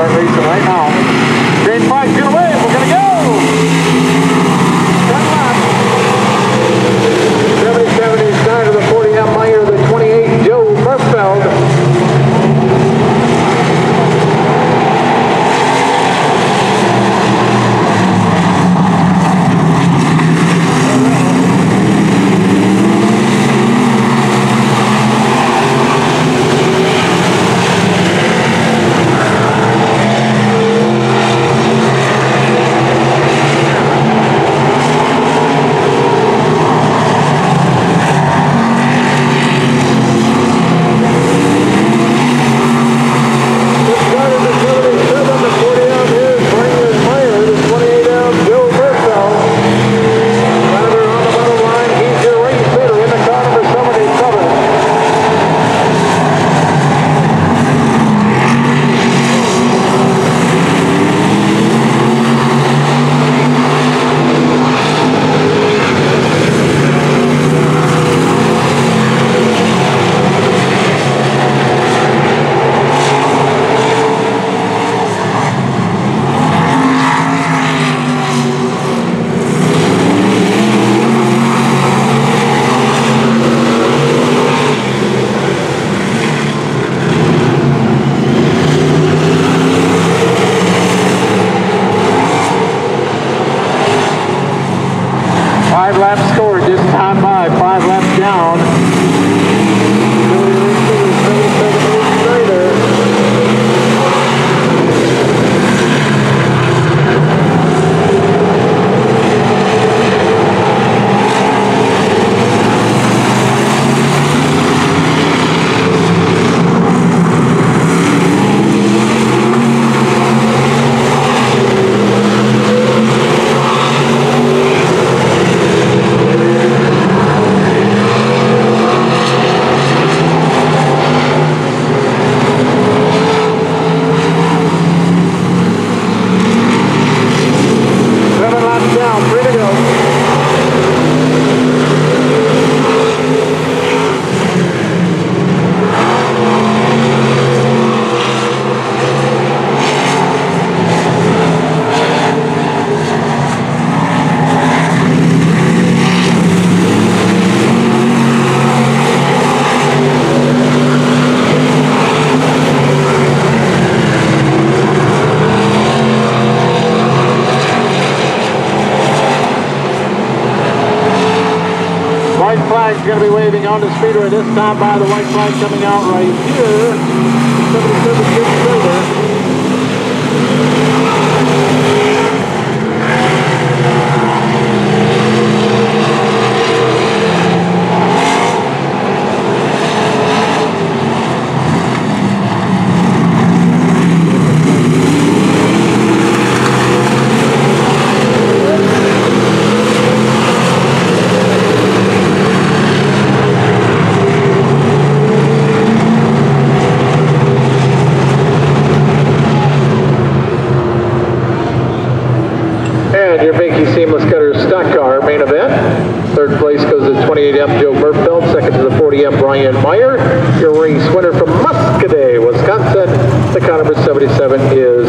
start racing right now. Green flag, get away, we're gonna go! Turn left. 7070 Snyder, the 40 M Meyer, the 28 Joe Murfeld. Snyder, the 77, the 40 M is Brian Meyer, the 28 M Joe Murfeld. Snyder on the bottom line, he's your race leader in the car number 77. Five laps scored, White flag's going to be waving on the speedway this time by the white flag coming out right here. And Seamless Cutter stock car main event. Third place goes to 28M Joe Murfeld. Second to the 40M Brian Meyer. Your race winner from Muscoda, Wisconsin. The car number 77 is.